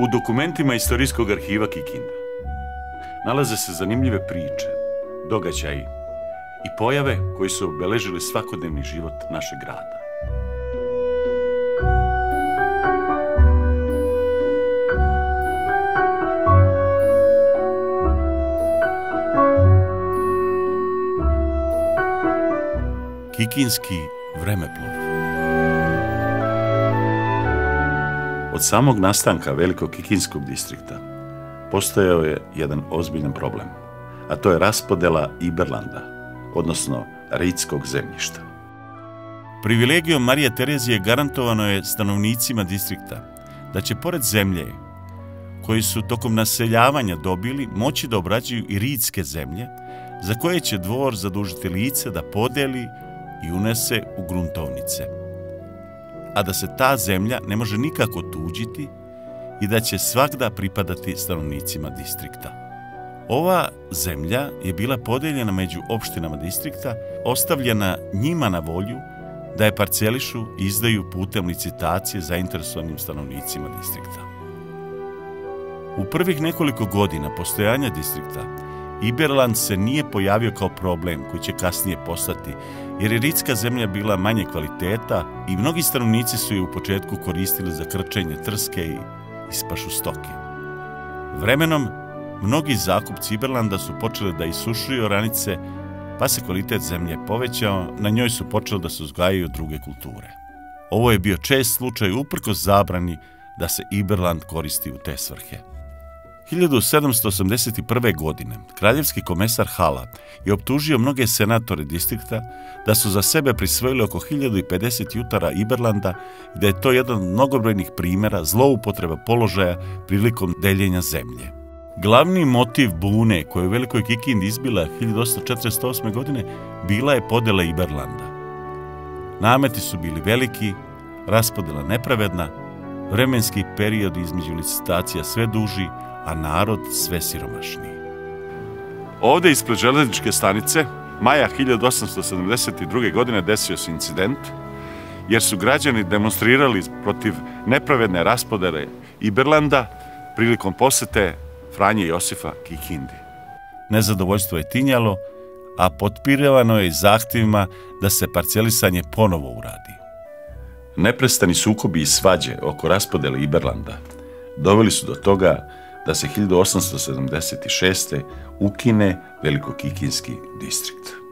U dokumentima Istorijskog arhiva Kikinda nalaze se zanimljive priče, događaji i pojave koji su obeležili svakodnevni život našeg grada. Kikinski vremeplov Od samog nastanka Velikog Kikinskog distrikta postojao je jedan ozbiljan problem, a to je raspodela Iberlanda, odnosno Ritskog zemljišta. Privilegijom Marije Terezije garantovano je stanovnicima distrikta da će pored zemlje koji su tokom naseljavanja dobili moći da obrađuju i ritske zemlje, za koje će dvor zadužiti lice da podeli i unese u gruntovnice a da se ta zemlja ne može nikako tuđiti i da će svakda pripadati stanovnicima distrikta. Ova zemlja je bila podeljena među opštinama distrikta, ostavljena njima na volju da je parcelišu i izdaju putem licitacije zainteresovanim stanovnicima distrikta. U prvih nekoliko godina postojanja distrikta, Iberland se nije pojavio kao problem koji će kasnije postati jer je ritska zemlja bila manje kvaliteta i mnogi stanovnici su je u početku koristili za krčenje trske i ispašu stoke. Vremenom, mnogi zakupci Iberlanda su počeli da isušuju oranice, pa se kvalitet zemlje povećao, na njoj su počeli da se uzgajaju druge kulture. Ovo je bio čest slučaj uprkos zabrani da se Iberland koristi u te svrhe. 1781. godine kraljevski komesar Hala je optužio mnoge senatore distrikta da su za sebe prisvojili oko 1050 jutara Iberlanda i da je to jedan od mnogobrojnih primjera zloupotreba položaja prilikom deljenja zemlje. Glavni motiv bune koju je u Velikoj Kikindi izbila 1848. godine bila je podela Iberlanda. Nameti su bili veliki, raspodela nepravedna, vremenski period između licitacija sve duži, a narod sve siromašniji. Ovde ispred železničke stanice, maja 1872. godine desio se incident, jer su građani demonstrirali protiv nepravedne raspodere Iberlanda prilikom posete Franje Josifa Kikindi. Nezadovoljstvo je tinjalo, a potpirevano je i zahtjevima da se parcelisanje ponovo uradi. Neprestani sukobi i svađe oko raspodele Iberlanda doveli su do toga da se 1876. ukine Velikokikinski distrikt.